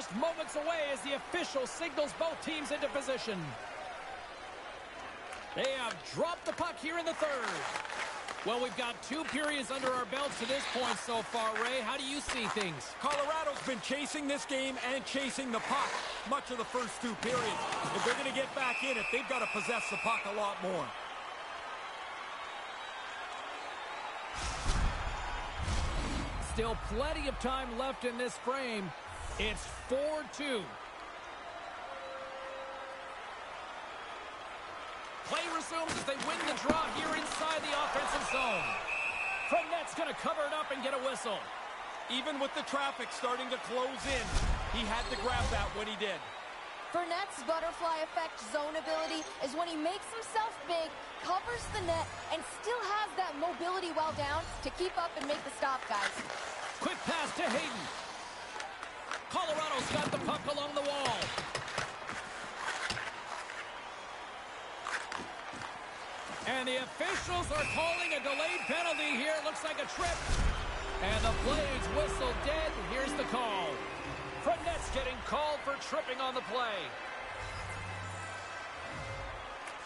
just moments away as the official signals both teams into position. They have dropped the puck here in the third. Well, we've got two periods under our belts to this point so far, Ray. How do you see things? Colorado's been chasing this game and chasing the puck much of the first two periods. If they're going to get back in it, they've got to possess the puck a lot more. Still plenty of time left in this frame. It's 4-2. Play resumes as they win the draw here inside the offensive zone. Frenette's going to cover it up and get a whistle. Even with the traffic starting to close in, he had to grab that when he did. Frenette's butterfly effect zone ability is when he makes himself big, covers the net, and still has that mobility while down to keep up and make the stop, guys. Quick pass to Hayden. Colorado's got the puck along the wall. And the officials are calling a delayed penalty here. Looks like a trip. And the Blades whistle dead. Here's the call. Frenette's getting called for tripping on the play.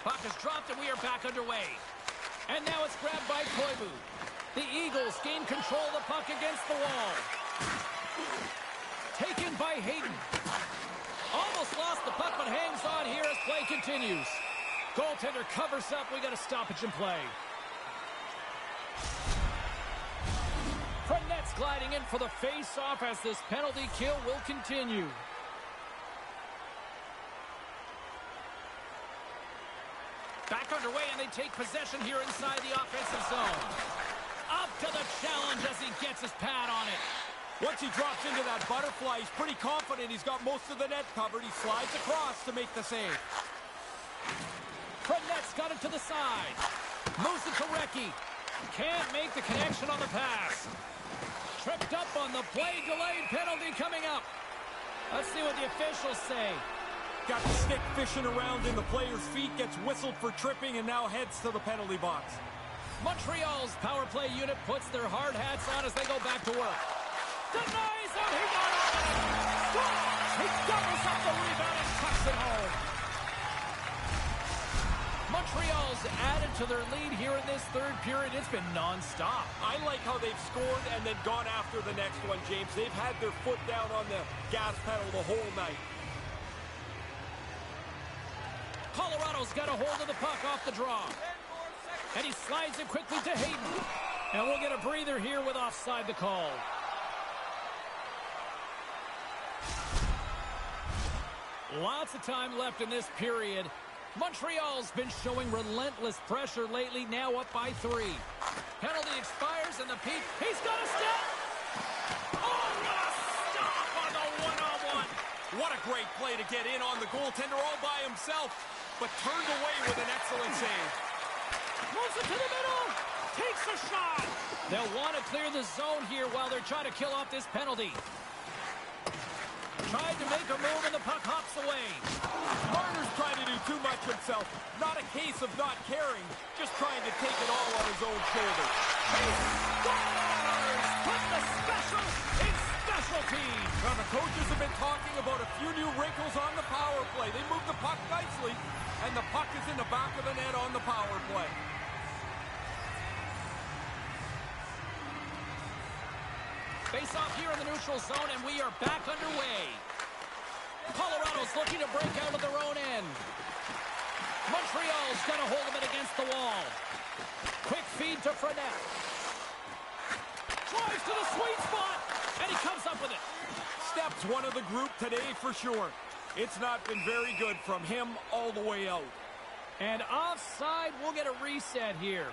Puck is dropped and we are back underway. And now it's grabbed by Koivu. The Eagles gain control of the puck against the wall. Taken by Hayden. Almost lost the puck, but hangs on here as play continues. Goaltender covers up. We got a stoppage in play. Frenette's gliding in for the face-off as this penalty kill will continue. Back underway, and they take possession here inside the offensive zone. Up to the challenge as he gets his pad on it. Once he drops into that butterfly, he's pretty confident he's got most of the net covered. He slides across to make the save. Frenette's got it to the side. Moves it to Recchi. Can't make the connection on the pass. Tripped up on the play. Delayed penalty coming up. Let's see what the officials say. Got the stick fishing around in the player's feet, gets whistled for tripping, and now heads to the penalty box. Montreal's power play unit puts their hard hats on as they go back to work. Denies him. He got on it. He doubles up the rebound and tucks it home. Montreal's added to their lead here in this third period. It's been nonstop. I like how they've scored and then gone after the next one, James. They've had their foot down on the gas pedal the whole night. Colorado's got a hold of the puck off the draw. And he slides it quickly to Hayden. And we'll get a breather here with offside the call. Lots of time left in this period. Montreal's been showing relentless pressure lately, now up by three. Penalty expires and the peak. He's got a step. Oh, what a stop on the one-on-one. What a great play to get in on the goaltender all by himself, but turned away with an excellent save. Moves it to the middle. Takes a shot. They'll want to clear the zone here while they're trying to kill off this penalty. Tried to make a move and the puck hops away. Marner's trying to do too much himself. Not a case of not caring, just trying to take it all on his own shoulders. He scores! Put the special in special teams. Now, the coaches have been talking about a few new wrinkles on the power play. They move the puck nicely, and the puck is in the back of the net on the power play. Face off here in the neutral zone, and we are back underway. Colorado's looking to break out of their own end. Montreal's got a hold of it against the wall. Quick feed to Frenette. Drives to the sweet spot, and he comes up with it. Steps one of the group today for sure. It's not been very good from him all the way out. And offside, we'll get a reset here.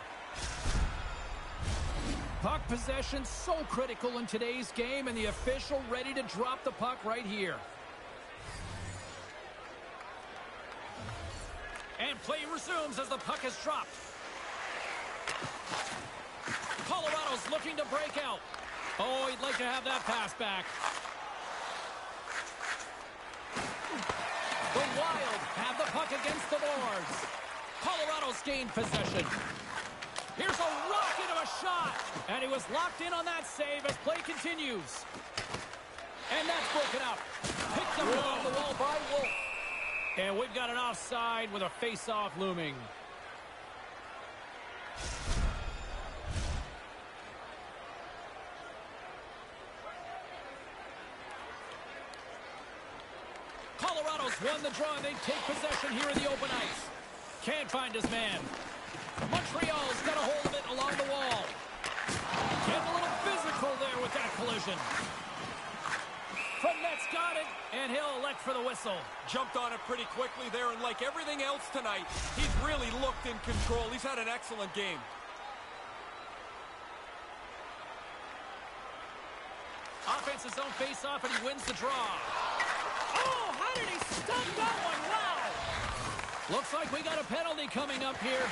Puck possession so critical in today's game, and the official ready to drop the puck right here. And play resumes as the puck is dropped. Colorado's looking to break out. Oh, he'd like to have that pass back. The Wild have the puck against the boards. Colorado's gained possession. Here's a rocket of a shot. And he was locked in on that save as play continues. And that's broken up. Picked up off the wall by Wolf. And we've got an offside with a face-off looming. Colorado's won the draw, and they take possession here in the open ice. Can't find his man. Montreal's got a hold of it along the wall. Getting a little physical there with that collision. Frenette's got it, and he'll elect for the whistle. Jumped on it pretty quickly there, and like everything else tonight, he's really looked in control. He's had an excellent game. Offense zone face-off, and he wins the draw. Oh, how did he stop that one? Wow! Looks like we got a penalty coming up here.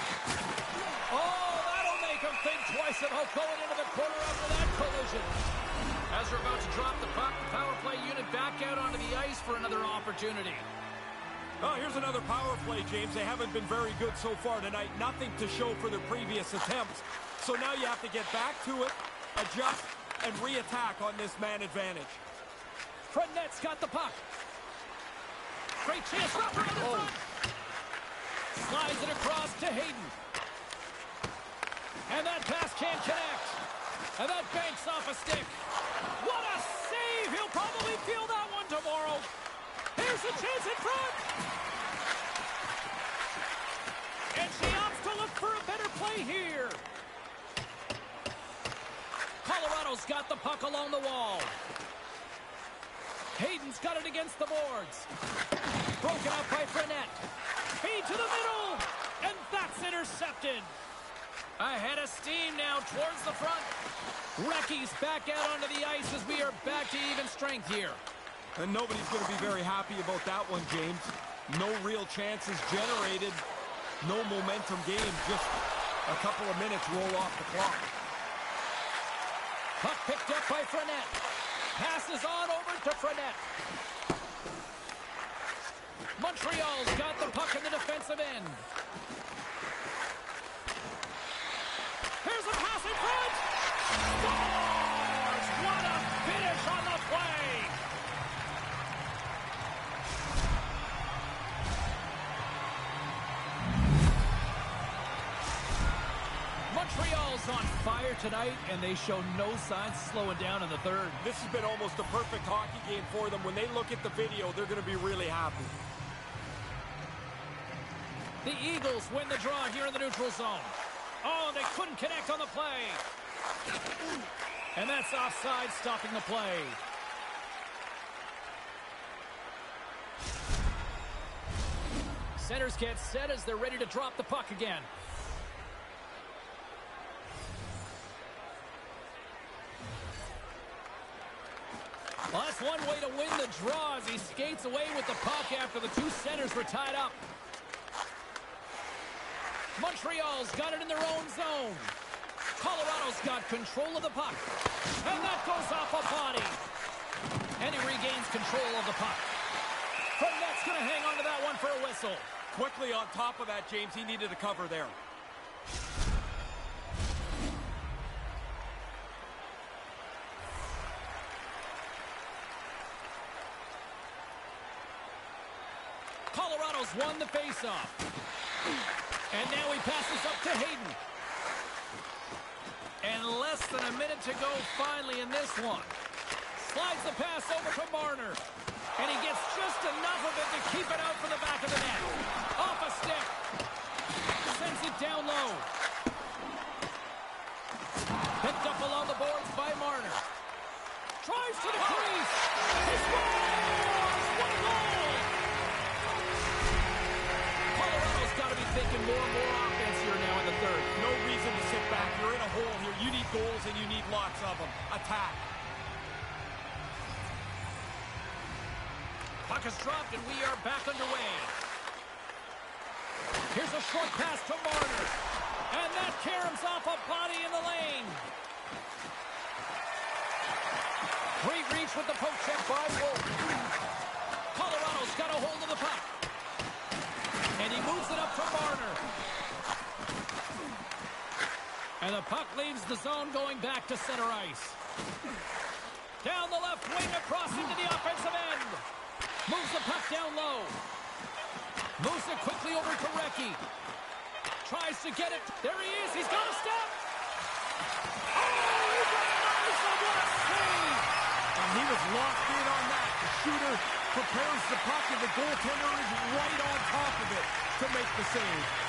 Oh, that'll make him think twice about going into the corner after that collision. As we're about to drop the puck, the power play unit back out onto the ice for another opportunity. Oh, here's another power play, James. They haven't been very good so far tonight. Nothing to show for their previous attempts. So now you have to get back to it, adjust, and re-attack on this man advantage. Frenette's got the puck. Great chance, Roper on the Oh. front. Slides it across to Hayden. And that pass can't connect. And that banks off a stick. What a save! He'll probably feel that one tomorrow. Here's a chance in front. And she opts to look for a better play here. Colorado's got the puck along the wall. Hayden's got it against the boards. Broken up by Frenette. Feed to the middle. And that's intercepted. Ahead of steam now towards the front. Recchi's back out onto the ice as we are back to even strength here. And nobody's going to be very happy about that one, James. No real chances generated. No momentum game. Just a couple of minutes roll off the clock. Puck picked up by Frenette. Passes on over to Frenette. Montreal's got the puck in the defensive end. Here's a pass in front. Scores! What a finish on the play! Montreal's on fire tonight, and they show no signs of slowing down in the third. This has been almost a perfect hockey game for them. When they look at the video, they're going to be really happy. The Eagles win the draw here in the neutral zone. Oh, they couldn't connect on the play. And that's offside, stopping the play. Centers get set as they're ready to drop the puck again. Well, that's one way to win the draw as he skates away with the puck after the two centers were tied up. Montreal's got it in their own zone. Colorado's got control of the puck. And that goes off a body. And he regains control of the puck. Frenette's going to hang on to that one for a whistle. Quickly on top of that, James, he needed a cover there. Colorado's won the faceoff. And now he passes up to Hayden. And less than a minute to go finally in this one. Slides the pass over to Marner. And he gets just enough of it to keep it out for the back of the net. Off a stick. Sends it down low. Picked up along the boards by Marner. Drives to the crease. More more offense here now in the third. No reason to sit back. You're in a hole here. You need goals, and you need lots of them. Attack. Puck is dropped, and we are back underway. Here's a short pass to Marner. And that caroms off a body in the lane. Great reach with the poke check by Wolf. Colorado's got a hold of the puck. And he moves it up for Marner, And the puck leaves the zone going back to center ice. Down the left wing across into the offensive end. Moves the puck down low. Moves it quickly over to Recchi. Tries to get it. There he is. He's got a step. Oh, he got a nice what a save. And he was locked in on that. The shooter prepares the pocket. The goaltender is right on top of it to make the save.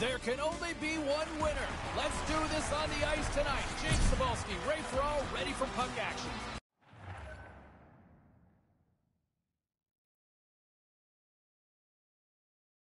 There can only be one winner. Let's do this on the ice tonight. Jake Cybulski, Ray Ferraro, ready for puck action.